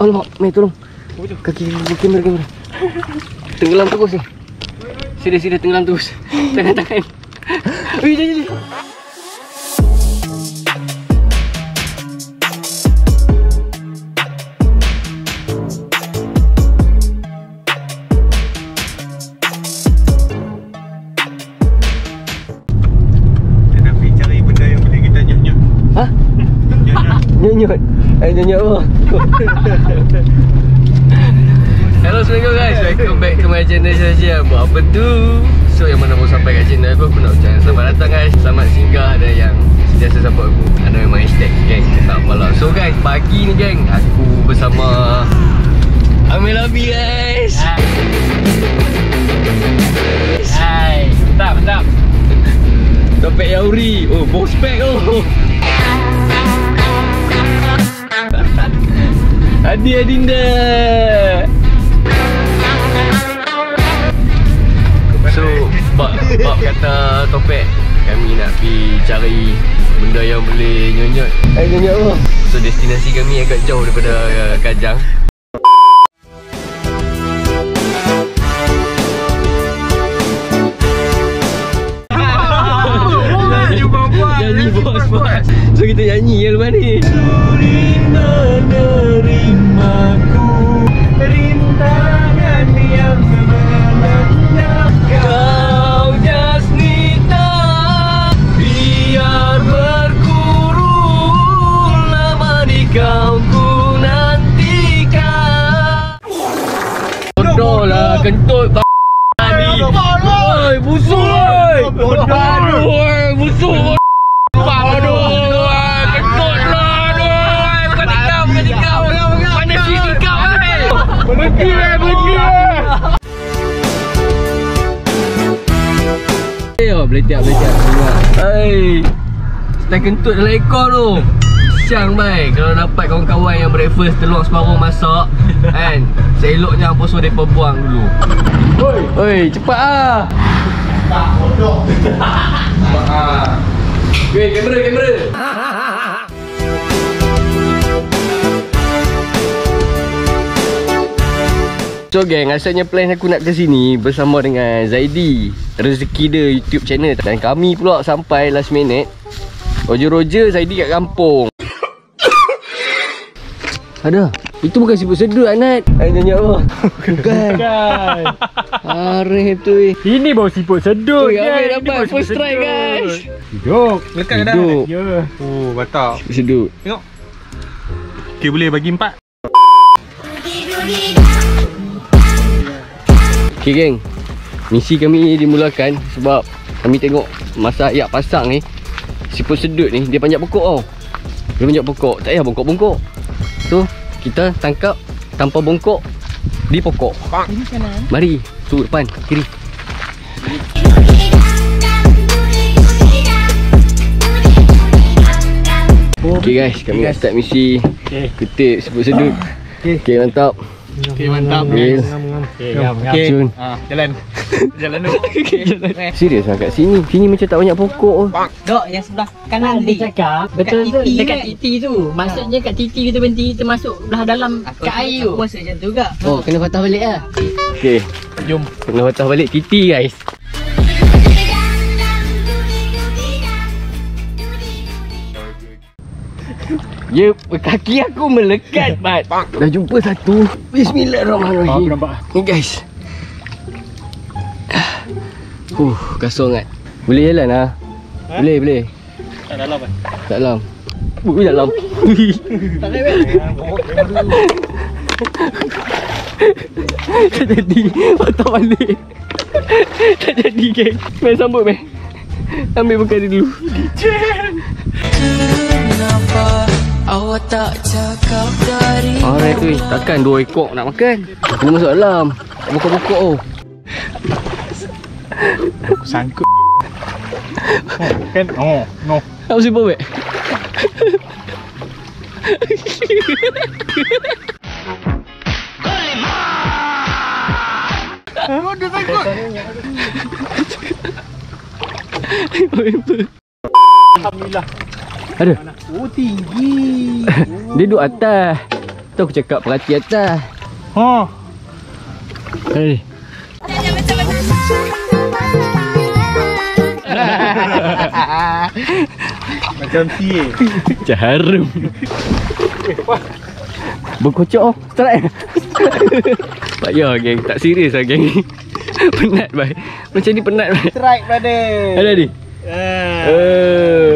Alamak, Mei tolong. Kaki kamera kamera. Tenggelam terus ni. Sini sini tenggelam terus. Tangan tangan. Ui, jadi jadi. Ha? Nyonyot. Eh nyonyot apa? Hello Assalamualaikum guys. Welcome back to my channel saja Buat apa tu? So yang mana mau sampai kat channel aku Aku nak ucapkan selamat datang guys. Selamat singgah Ada yang sentiasa support aku. Ada memang hashtag geng. Tak apalah So guys pagi ni geng Aku bersama Amil Abi guys. Hai, bentar, bentar. Topek Yauri. Oh bos pack oh Adi Adinda. So Bab, bab kata topek Kami nak pergi cari Benda yang boleh nyonyot. Eh nyonyot apa? So destinasi kami agak jauh daripada uh, Kajang kentut b- tadi Oi busuk oi. Aduh oi busuk oi. Aduh oi kentut lah Aduh oi. Bukan tikam bukan tikam Mana si tikam oi Berhenti eh berhenti eh. Eh, oh, beletak beletak semua. Hai. Stay kentut dalam ekor tu. Siang bai kalau dapat kawan-kawan yang breakfast telur separuh masak kan. Seloknya hangpa suruh depa buang dulu. Oi. Oi, cepat ah. Tak bodoh. Cepat ah. Weh, kamera kamera. So geng, asalnya plan aku nak ke sini bersama dengan Zaidi Rezeki dia YouTube channel Dan kami pula sampai last minute Roger-roger Zaidi kat kampung Ada? Itu bukan siput sedut Anat Eh nyanyi apa? Bukan Kan. Arif tu eh Ini baru siput sedut. Oi, kan? Amir Ini dapat first siput try sedut. guys Hidup. Lekat dah. Ya. Oh batak Siput sedut Tengok Okay boleh bagi empat Okay geng Misi kami dimulakan sebab kami tengok masa ayak pasang ni Siput sedut ni dia panjat pokok tau Dia panjat pokok Tak payah bongkok-bongkok So kita tangkap tanpa bongkok di pokok Ini kanan. Mari tu depan kiri Okay guys kami nak start misi Okay. Kutip siput sedut Okay. Okay mantap Okay, mantap. Bil. Okay, ngam, ngam. Okay. Jun Ah, jalan. jalan dulu. Serius lah kat sini Sini macam tak banyak pokok oh. Dok, yang sebelah kanan Dia ni. cakap Betul tu titi Dekat titi tu Maksudnya kat titi kita berhenti Kita masuk belah dalam Kat air tu Aku rasa macam tu juga. Oh kena patah balik lah Okay Jom. Kena patah balik titi guys Ya, kaki aku melekat, Mat. Dah jumpa satu. Bismillahirrahmanirrahim. Aku nampak. Ni guys. Uh, kasar sangat. Boleh jalan ah? Boleh, boleh. Tak dalam kan? Tak dalam. Ui, dalam. tak jadi. Patah balik. tak jadi, geng. Main sambut, main. Ambil bekal dulu. Orang tu eh, takkan dua ekor nak makan. Kena masuk dalam. Bokok-bokok tu. Aku sangkut. Oh, kan? Oh, no. Apa sih bawek? Alhamdulillah. Ada. Oh, tinggi. Dia duduk atas. Tu aku cakap perhati atas. Ha. Hei. Macam sia. Macam harum. Berkocok oh. Strike. Payah geng. Tak serius lah geng. penat bai. Macam ni penat bai. Strike brother. Ada ni. Ah. Eh.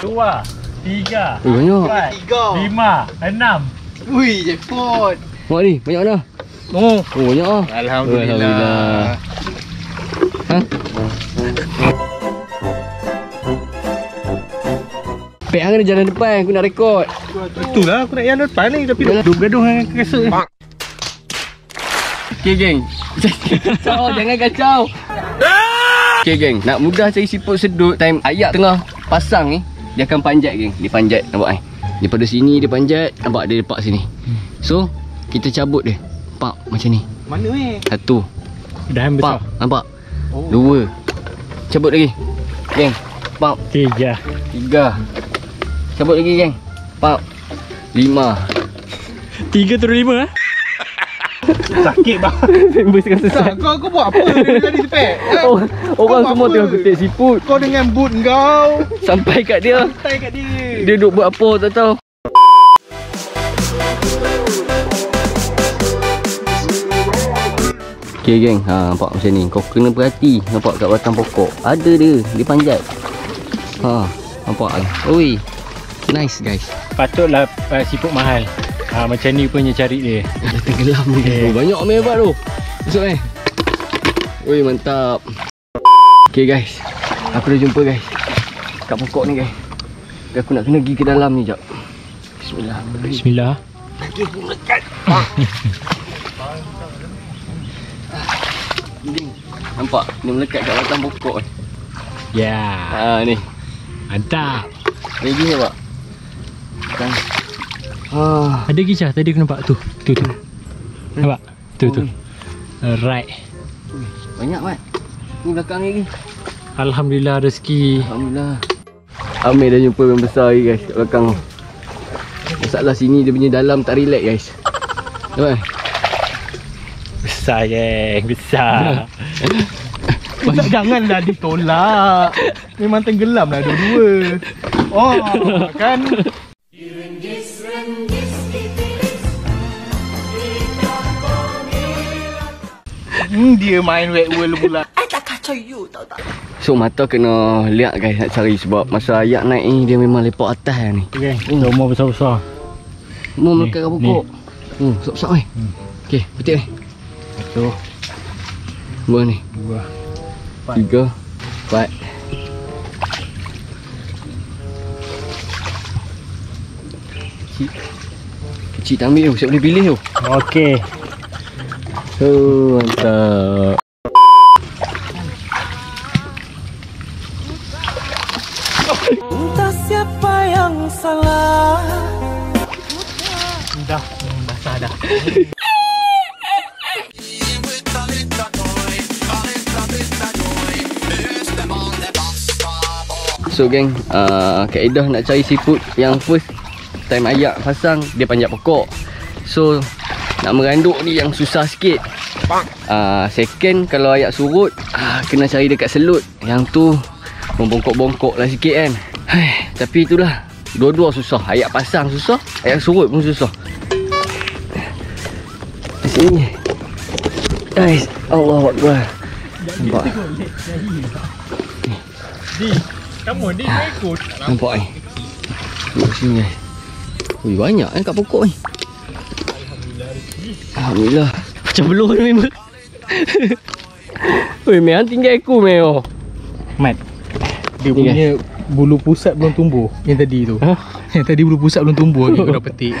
Dua, tiga, Oh, banyak. empat, lima, enam. Ui, jackpot. Mak ni, banyak dah. Oh. Oh, banyak ah. Alhamdulillah. Alhamdulillah. Ha? Pek hang kena jalan depan, aku nak rekod. Itulah aku nak yang depan ni. Tapi duduk gaduh dengan kerasa. Okay geng. Kacau jangan kacau. Okay geng. Nak mudah cari siput sedut Time ayak tengah pasang ni Dia akan panjat geng. Dia panjat nampak eh Daripada sini dia panjat Nampak dia lepak sini. So Kita cabut dia. Pak macam ni. Mana ni? Satu. Dah Pak nampak? Dua. Cabut lagi. Geng. Pak. Tiga. Tiga Cabut lagi geng. Pak Lima. Tiga turun lima eh? Sakit bang. Members kan Tak, kau kau buat apa tadi cepet? Orang, orang semua apa? tengah kutip siput. Kau dengan boot kau. Sampai kat dia. Santai kat dia. Dia duduk buat apa tak tahu. Okay geng, ha, nampak macam ni. Kau kena perhati. Nampak kat batang pokok. Ada dia, dia panjat. Ha, nampak? Kan Oi, nice guys. Patutlah uh, siput mahal. Ha, macam ni punya cari dia. Dah tenggelam ni. Okay. oh, Banyak ambil hebat tu. Masuk eh. Oi, mantap. Okay guys. Aku dah jumpa guys. Kat pokok ni guys. Aku nak kena pergi ke dalam ni jap. Bismillah. Bismillah. Nampak? Dia melekat kat batang pokok. Ni Ya. Ha ni. Mantap. Lagi ni pak Kan Ha Ada kisah tadi aku nampak tu. Tu tu. Nampak? Tu tu. Alright. Banyak mat Ni belakang ni lagi Alhamdulillah rezeki. Alhamdulillah Amir dah jumpa yang besar lagi guys kat belakang tu Masalah sini dia punya dalam tak relax guys Nampak? Besar geng, besar. Janganlah ditolak. Memang tenggelam lah dua-dua. Oh, kan? Hmm, dia main wet world pula. So mata kena lihat guys nak cari sebab masa ayak naik ni dia memang lepak atas lah ni. Okay, rumah besar-besar. Mau melekat kat pokok. Hmm, sok-sok ni Hmm. Okay, betul ni. Satu, Dua ni. Dua. Tiga. Empat. Kecil. Kecil tak ambil tu Siap boleh pilih tu. Okay. Oh mantap Dah, hmm, basah dah. So geng uh, Kaedah nak cari seafood Yang first Time ayak pasang Dia panjat pokok So Nak meranduk ni yang susah sikit. Uh, Second Kalau ayak surut uh, Kena cari dekat selut. Yang tu Membongkok-bongkok lah sikit kan. Hai, Tapi itulah. Dua-dua susah. Ayak pasang susah Ayak surut pun susah. Di sini Guys Allah Akbar. Nampak? Di, kamu ni ikut. Nampak ni? Tengok sini guys. Ui banyak kan kat pokok ni Alhamdulillah Macam belum ni memang Ui memang tinggal aku memang Mat. Dia Ni, punya bulu pusat belum tumbuh yang tadi tu. Ha? Yang tadi bulu pusat belum tumbuh lagi kau dah petik.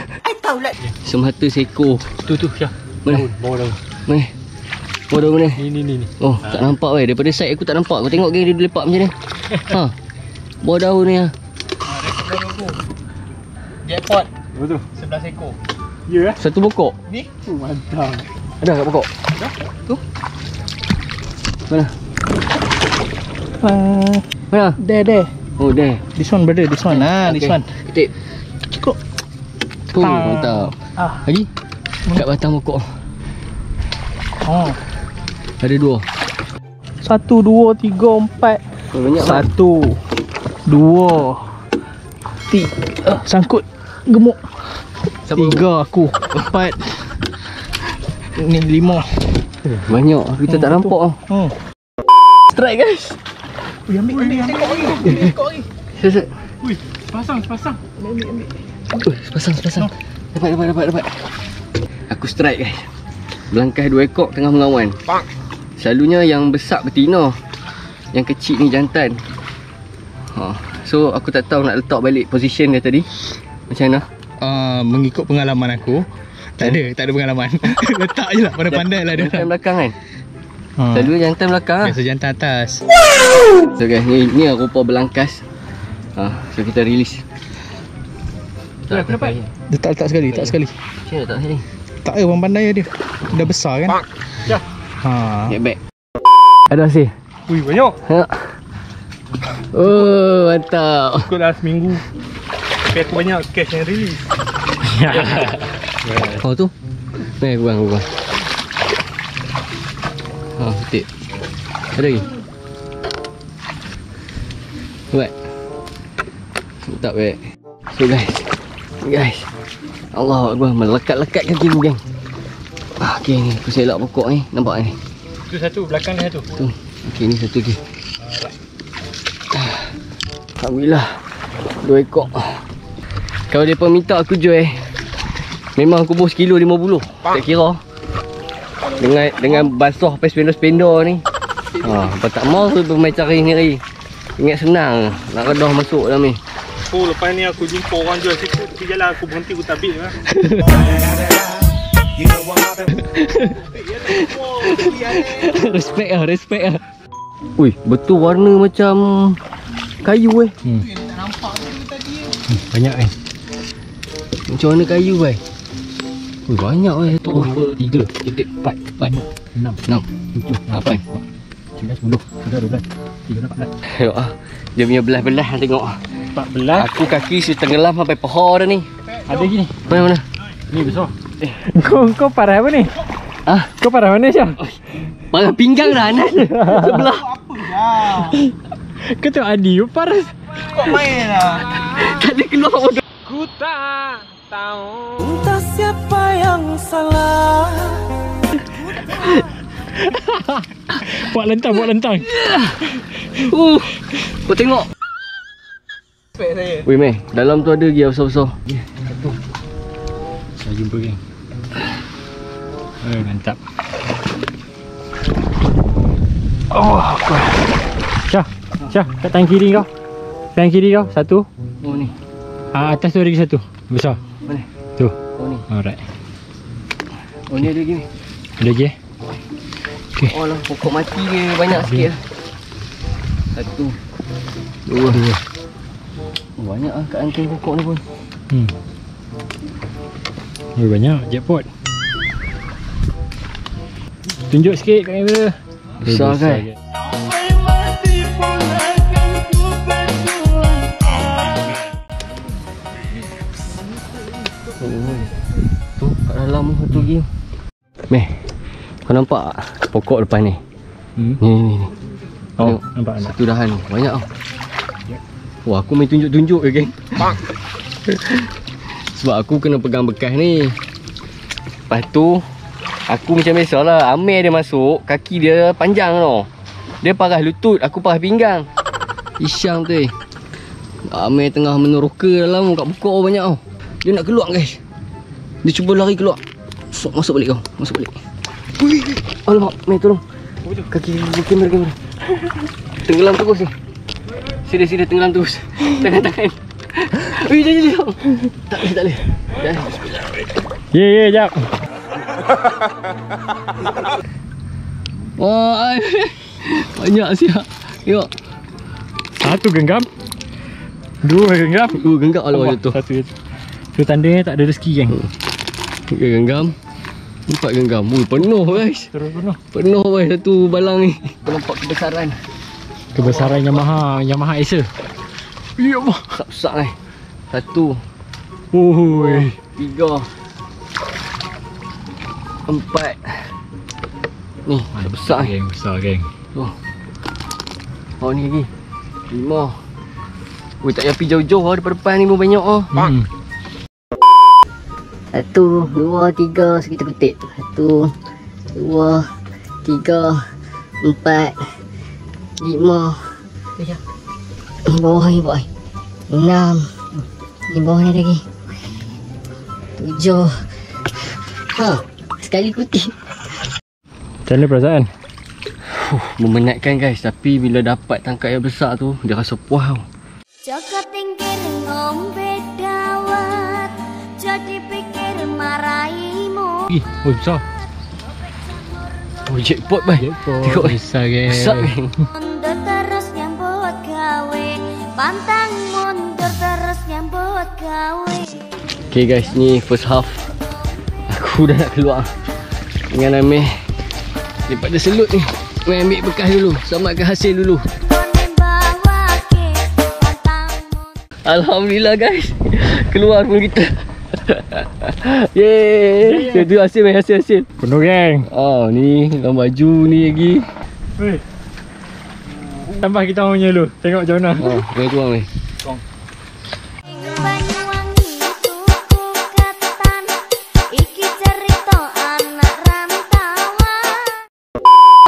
Semata seekor Tu tu Syah. Mana? bawah daun. Mana Oh dah mana Ni ni ni ni. Oh tak nampak weh Daripada side aku tak nampak Kau tengok geng dia lepak macam ni Ha Bawah daun ni ha. Jackpot. Betul. 11 ekor. Ya eh? Satu pokok Ni. Oh, mantap. Ada kat pokok Tu Mana Mana There there. Oh there This one brother, this one. Ah, this Okay. one. Ketik Cukup. Tu Oh, mantap. Ah. Lagi? Kat batang pokok. Oh. Ada dua. Satu, dua, tiga, empat. Oh, banyak. Satu, dua, tiga. Sangkut gemuk. Siapa Tiga aku. Empat. Ni lima. Banyak. Kita tak Hmm, nampak. ah. Hmm. Strike guys. Ui, ambil, ambil, ambil. Ekor lagi. Set, set. Ui, pasang, pasang. Ambil, ambil. Uh, sepasang, sepasang. Dapat, dapat, dapat, dapat. Aku strike guys. Belangkas dua ekor tengah melawan. Selalunya yang besar betina. Yang kecil ni jantan. Ha. So aku tak tahu nak letak balik position dia tadi. Macam mana? Uh, mengikut pengalaman aku tak ada, tak ada pengalaman. Letak je lah, pandai-pandai lah dia. Jantan belakang kan? Ha. Selalu jantan belakang lah. Biasa jantan atas. So guys, ni ni rupa belangkas. Ha, so kita release. Tak Aku dapat. Dia tak letak sekali, tak sekali. Mana tak sini? Tak ada orang pandai dia. Dah besar kan? Ha. Get back. Ada sih. Ui, banyak. Ha. Oh, mantap. Ikut dah seminggu. Tapi aku banyak cash yang release. Oh tu. Ni aku buang, aku buang. Ha, petik. Ada lagi? Buat. Tak baik. So guys. Guys. Allah Akbar melekat-lekat kaki aku geng. Ah, okay ni aku selak pokok ni. Nampak ni? Tu satu, belakang ni satu. Tu. Okey ni satu lagi. Alhamdulillah. Dua ekor. Kalau dia minta aku jual eh. Memang aku bos kilo 50. Tak kira. Dengan dengan basuh pakai spendo-spendo ni. Ha, apa tak mau tu bermain cari sendiri. Ingat senang nak redah masuk dalam ni. Oh, lepas ni aku jumpa orang jual situ. Tepi jalan aku berhenti aku tabik lah. respect ah, respect ah. Ui, betul warna macam kayu eh. Hmm. Banyak kan? Macam warna kayu eh. Ui, banyak eh. Tu oh, tiga, tiga, empat, empat, Enam. enam, tujuh, lapan. Sembilan, sepuluh. Sudah dua belas. Tiga, empat belas. Tengok ah. Dia punya belah-belah tengok. Empat belas. Aku kaki sudah tenggelam sampai paha dah ni. Ada lagi ni. Mana mana? Ni besar. Kau kau parah apa ni? Ah, Kau parah mana Syah? mana pinggang dah Anan. Sebelah. Kau tengok Adi, kau parah. Tak boleh keluar bodoh. Ku tak tahu. Buat lentang, buat lentang. Uh. Kau tengok. Weh meh, dalam tu ada lagi yang besar-besar. Saya jumpa geng. Eh, mantap. Oh, apa? Syah, Syah, kat tangan kiri kau. Tangan kiri kau, satu. Oh ni. Ah, atas tu ada lagi satu. Besar. Alright. Oh ni ada lagi ni. Ada lagi eh? Oh lah, pokok mati dia banyak sikit lah. Satu. Dua. Dua. Oh, banyak lah kat anting pokok ni pun. Hmm. Oh, banyak jackpot. Tunjuk sikit kat kamera. Besar kan? ke? Dalam tu satu lagi. Meh. Kau nampak pokok depan ni? Hmm. Ni ni ni. Oh, Tengok. nampak nampak. Satu dahan ni. Banyak tau. Wah, aku main tunjuk-tunjuk je, geng. Sebab aku kena pegang bekas ni. Lepas tu, aku macam biasa lah. Amir dia masuk, kaki dia panjang tau. Dia parah lutut, aku parah pinggang. Isyam tu eh. Amir tengah meneroka dalam kat pokok banyak tau. Dia nak keluar guys. Dia cuba lari keluar. Masuk, masuk balik kau. Masuk balik. Ui. Alamak, Amir tolong. Kaki kamera kamera. Tenggelam terus ni. Sini sini tenggelam terus. Tangan-tangan. Ui, jangan jangan. Tak boleh, tak boleh. Ye ye jap. Wah, banyak siap. Tengok. Satu genggam. Dua genggam. Uh, genggam Allah jatuh. Satu jatuh. Tu tandanya tak ada rezeki geng. Tiga genggam. Empat genggam. Ui, penuh guys. Terus penuh. Penuh guys satu balang ni. Nampak kebesaran. Kebesaran Yamaha, Yamaha Acer. Ya Allah. Besar-besar ni. Satu. Oi. Tiga. Empat. Ni, dah besar ni. Geng besar geng. Oh. Oh ni lagi. Lima. Weh tak payah pergi jauh-jauh lah depan-depan ni pun banyak oh. Hmm. Satu, dua, tiga, segitu ketik. Satu, dua, tiga, empat, lima. Bawah ni boy. Enam. Di bawah ni lagi. Tujuh. Ha, sekali putih. Macam mana perasaan? Memenatkan guys Tapi bila dapat tangkap yang besar tu Dia rasa puas tau Joko tingkir ngombe dawet Jadi pikir maraimu Ih, oh besar. Oh jackpot bai Tengok eh. besar geng. Besar geng. Mundur terus nyambut gawe. Pantang mundur terus nyambut gawe. Okay guys ni first half. Aku dah nak keluar. Dengan Amir Daripada selut ni Main ambil bekas dulu. Selamatkan hasil dulu. Alhamdulillah guys. Keluar pun kita Yeay Itu hasil main hasil hasil Penuh geng. Oh ni Dalam baju ni lagi Weh. Tambah kita punya dulu. Tengok macam mana. Oh main tuang ni rantauan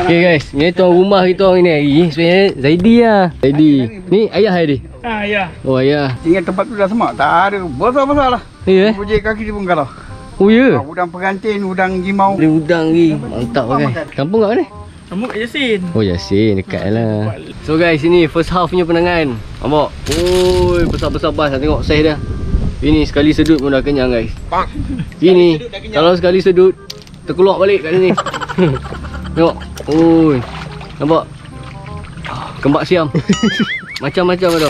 Okay guys Ni tuan rumah kita orang ni hari Sebenarnya Zaidi lah Zaidi Ni ayah Zaidi Ah, ya. Oh ayah Tinggal tempat tu dah semak. Tak ada. Besar-besar lah. Ya eh? Bujik kaki dia pun kalah. Oh ya? Ah, Udang pengantin, udang jimau. Boleh udang ni. Mantap guys Kampung kat mana? Kamu kat Yasin. Oh Yasin dekat lah. So guys ini first half punya penangan. Nampak? Oi besar-besar bas. Tengok saiz dia. Ini sekali sedut pun dah kenyang guys. Ini kalau sekali sedut Terkeluar balik kat sini. Tengok. Oi. Nampak? Ah, Kembak siam. Macam-macam ada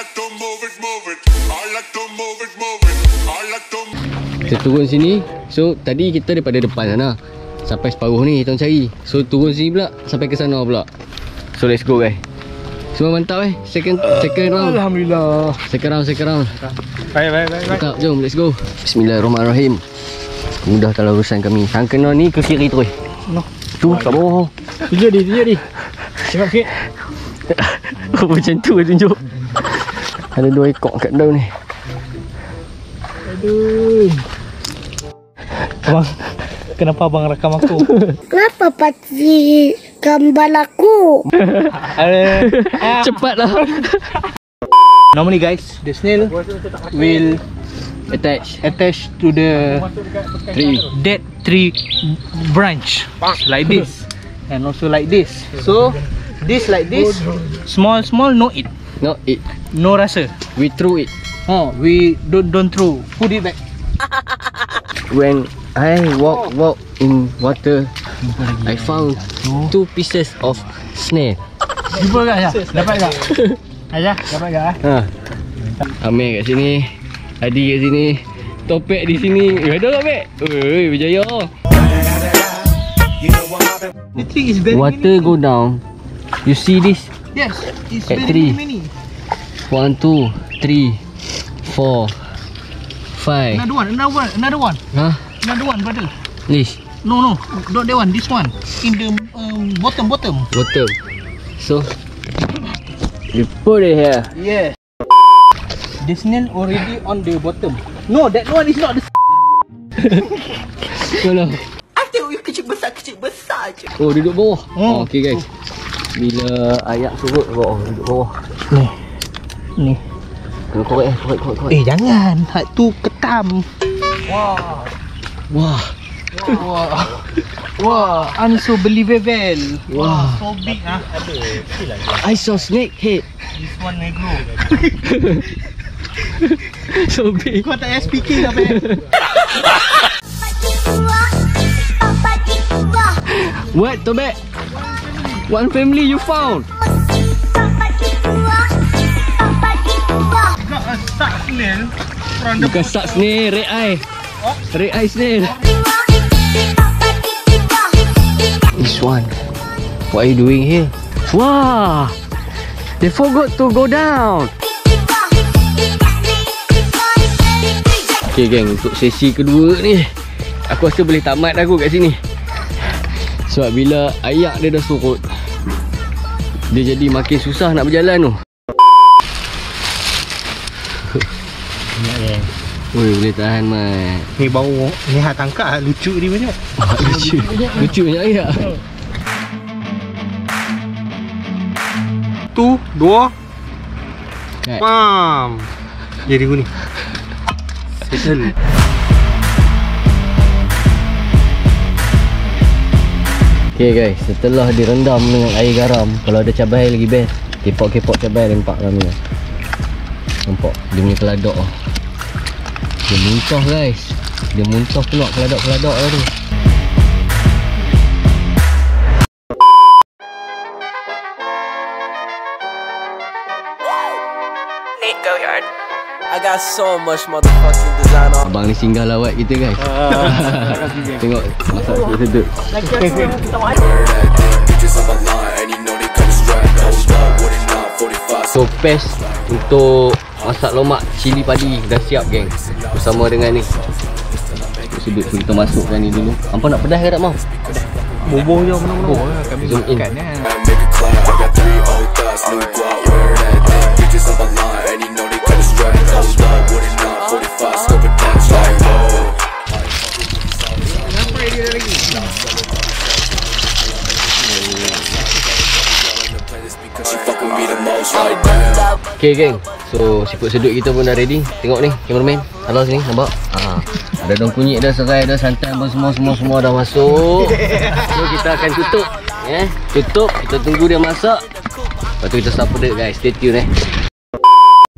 Kita turun sini So tadi kita daripada depan sana Sampai separuh ni kita cari. So turun sini pula Sampai ke sana pula. So let's go guys. Semua mantap eh? Second second round. Alhamdulillah. Second round second round. Baik, baik, baik. Mantap jom let's go. Bismillahirrahmanirrahim. Mudahkanlah urusan kami. Hang kena ni ke kiri terus? No. Tu kat bawah Tunjuk di, tunjuk di. Tengok sikit. Oh macam tu tunjuk Ada dua ekor kat daun ni Aduh. Abang, kenapa abang rakam aku? Kenapa pakcik gambar aku? Cepatlah Normally guys, the snail will Attach attach to the Three dead tree branch like this and also like this. So this like this, small small no eat, No it no rasa. We threw it Oh, we don't don't throw. Put it back. When I walk walk in water I found two pieces of snail Jumpa kat Ayah? Dapat tak? Ayah, dapat tak? eh? Ha. Amir kat sini. Adi kat sini. Topek di sini. Eh, ada tak, Mek? Oi, berjaya. The tree is very Water go down. You see this? Yes, it's At very three. many. One, two, three, four, five. Another one, another one, another one, Huh? another one, brother. This. No, no, not that one. This one in the um, bottom, bottom. Bottom. So, you put it here. Yeah. The snail already on the bottom. No, that one is not the. Mana? Oh, duduk bawah. Hmm. Oh, okay guys. Bila ayak surut bawah, duduk bawah. Ni, ni. Kena korek eh, korek, korek, korek. Eh, jangan. Hak tu ketam. Wah. Wah. Wah, unbelievable. Wah. So big ah. Ada. I saw snake head. This one negro. So big. Kau tak SPK apa? What, Tobek? One family you found. Stuck snail Bukan shark snail, red eye. Red eye snail. This one. What are you doing here? Wow. They forgot to go down. Okay geng untuk sesi kedua ni Aku rasa boleh tamat aku kat sini Sebab bila ayak dia dah surut Dia jadi makin susah nak berjalan tu Oi boleh tahan Mat Ni bau Ni hak tangkap lucu ni banyak Lucu Lucu banyak ayak Tu, dua, Kat. pam. Jadi gini. Settle. Okay guys Setelah direndam dengan air garam Kalau ada cabai lagi best Kepok-kepok cabai lempak ni Nampak? Dia punya keladok tu Dia muntah guys. Dia muntah keluar keladok-keladok tu. I got so much motherfucking design on. Abang ni singgah lawat kita guys. Tengok masak sedut-sedut So paste untuk masak lomak cili padi dah siap geng. Bersama dengan ni. Sedut so, kita masukkan ni dulu. Hampa nak pedas ke tak mau? Bubuh je mana-mana Oh, Kami zoom in. makan ya Okay geng So siput sedut kita pun dah ready. Tengok ni cameraman Kalau sini nampak? Ha. Ada daun kunyit dah serai dah Santan pun semua semua semua dah masuk. So kita akan tutup eh, Tutup Kita tunggu dia masak. Lepas tu kita start pedut guys. Stay tune eh.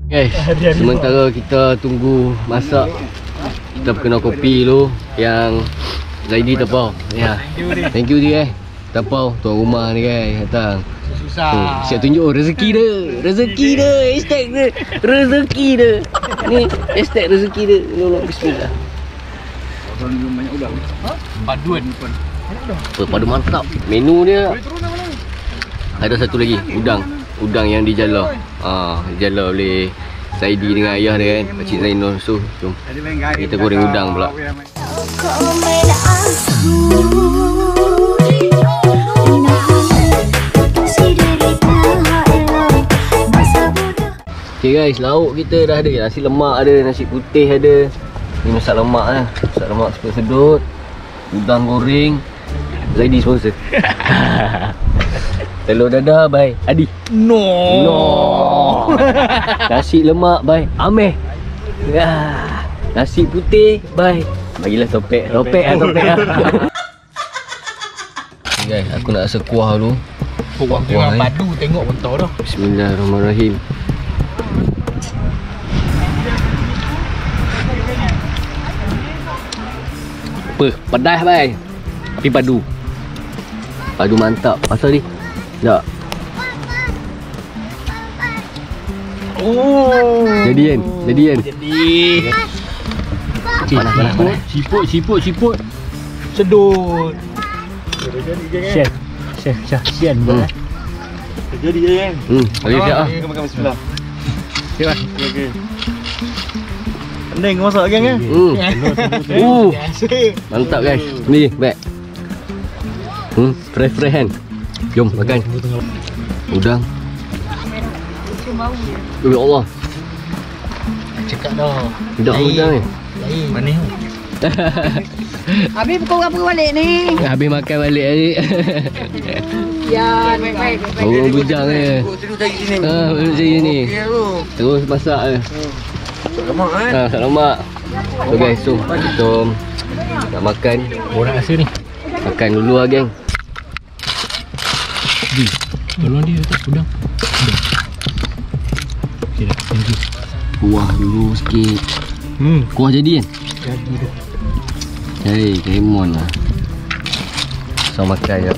Guys Sementara kita tunggu masak Kita kena kopi dulu Yang Zaidi tepau Ya. Thank you dia eh. Tepau tuan rumah ni guys. Datang Susah Hmm, siap tunjuk oh, rezeki dia. Rezeki dia. Hashtag dia. Rezeki dia. Ni hashtag rezeki dia. Tolong bismillah. Paduan Oh, pada mantap. Menu dia ada satu lagi, udang. Udang yang dijala. Ah, dijala oleh Saidi dengan ayah dia kan. Pakcik Zainul. So, jom. Kita goreng udang pula. Okay guys, lauk kita dah ada. Nasi lemak ada, nasi putih ada. Ni masak lemak lah. Masak lemak sedut-sedut. Udang goreng. Zaidi sponsor. Telur dadah by Adi. No No. Nasi lemak by Ameh. Ya. Nasi putih by Bagilah topek. Topek ah topek ah. Okay, guys, aku nak rasa kuah dulu. Kuah Kuah, eh. padu tengok bentar dah Bismillahirrahmanirrahim. Apa? Pedas bai. Tapi padu. Padu mantap. Pasal ni? Tak. Oh Jadi kan? Jadi kan? Jadi Panas, panas, panas. Siput, siput, siput Sedut Chef Chef, chef, sian Hmm. Jadi je kan. Hmm, boleh siap ah. Kita makan bismillah. Okey lah Okey okey. Pening masak geng kan? Hmm. Uh, Biasa mantap guys. Ni, back. Hmm, fresh fresh kan. Jom makan. Udang. Ya Allah, Cakap dah Lain. udang ni. Lain Manis tu Habis pukul berapa balik ni? Habis makan balik hari. Ya, baik baik. Orang bujang cari sini. Ha, baru saya ni. Terus masak je. Lemak eh. Ha, kat lemak. So guys, so kita nak makan. Nak rasa ni Makan dulu lah geng. Tolong dia letak udang Udang Okay dah Thank you Kuah dulu sikit. Hmm Kuah jadi kan? Jadi dah Hei, lemon lah. So makan ya.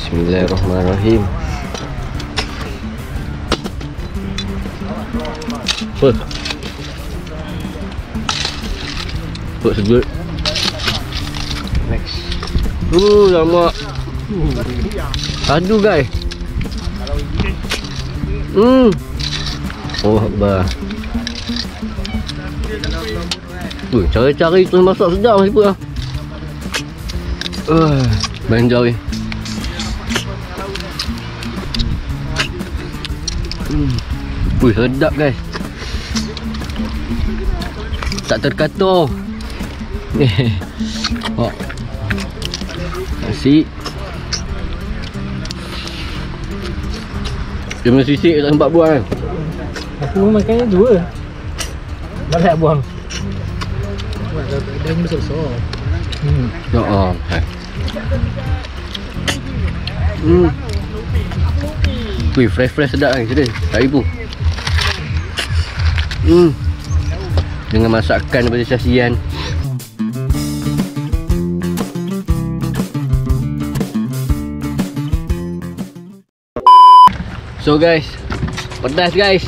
Bismillahirrahmanirrahim. Apa? Apa sebut? Next. Uh, lama. Aduh guys. Hmm. Oh, bah. Ui, cari-cari terus masak sedap siput lah. Uh, banjau ni. Hmm. Ui, sedap guys. Tak terkata. Ni. Oh. Nasi. Dia punya sisik tak sempat buang kan? Aku makannya dua. Banyak buang. Daging besar-besar. Hmm. Ya Allah. Hmm. Wih, fresh-fresh sedap kan sedap. Tak ibu. Hmm. Dengan masakan daripada Syasian. So guys, pedas guys.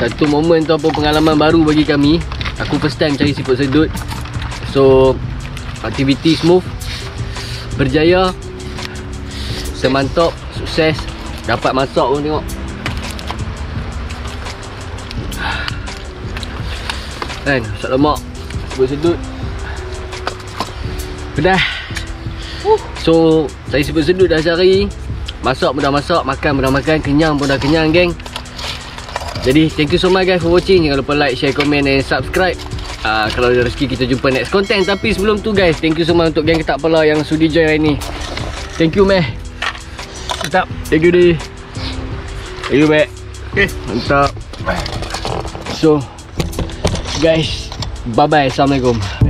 Satu momen tu apa pengalaman baru bagi kami. Aku first time cari siput sedut. So aktiviti smooth Berjaya Semantap Sukses Dapat masak pun tengok Kan Masak lemak Sebut sedut Pedah So Saya sebut sedut dah cari Masak pun dah masak Makan pun dah makan Kenyang pun dah kenyang geng. Jadi thank you so much guys for watching. Jangan lupa like, share, komen and subscribe. Uh, Kalau ada rezeki kita jumpa next content. Tapi sebelum tu guys Thank you so much untuk geng ketak pala yang sudi join hari ni. Thank you meh. Mantap Thank you di. Thank you meh. Okay. Mantap. So Guys Bye bye Assalamualaikum